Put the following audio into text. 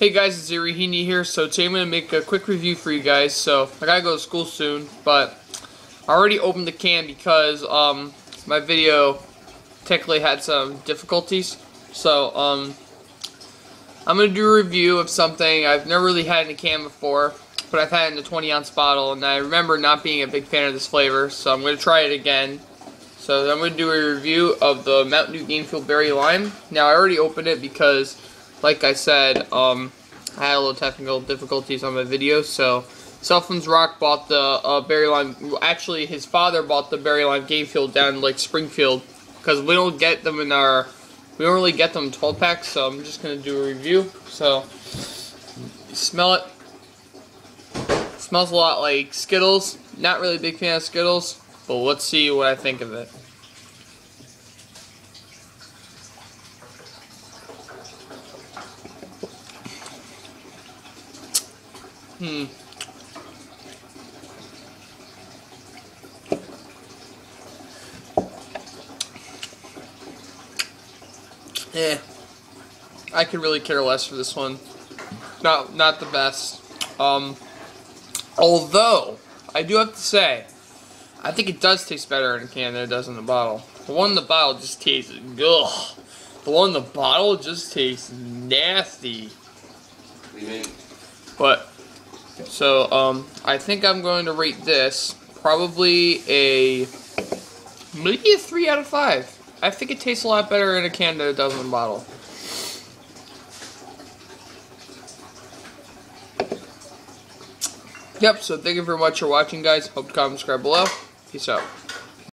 Hey guys, it's Avery Heaney here. So today I'm going to make a quick review for you guys. So I gotta go to school soon, but I already opened the can because um, my video technically had some difficulties. So um, I'm going to do a review of something I've never really had in a can before, but I've had in a 20 ounce bottle, and I remember not being a big fan of this flavor, so I'm going to try it again. So I'm going to do a review of the Mountain Dew Game Fuel Berry Lime. Now I already opened it because like I said, um, I had a little technical difficulties on my video, so Selfman's Rock bought the uh, Berry Lime. Actually, his father bought the Berry Lime Game Fuel down in like Springfield because we don't get them in our. We don't really get them 12 packs, so I'm just gonna do a review. So, smell it. it. Smells a lot like Skittles. Not really a big fan of Skittles, but let's see what I think of it. Hmm. Yeah. I could really care less for this one. Not not the best. Um although I do have to say I think it does taste better in a can than it does in the bottle. The one in the bottle just tastes ugh. The one in the bottle just tastes nasty. But so, um, I think I'm going to rate this probably a maybe a three out of five. I think it tastes a lot better in a can than it does in a bottle. Yep, so thank you very much for watching, guys. Hope to comment, subscribe below. Peace out.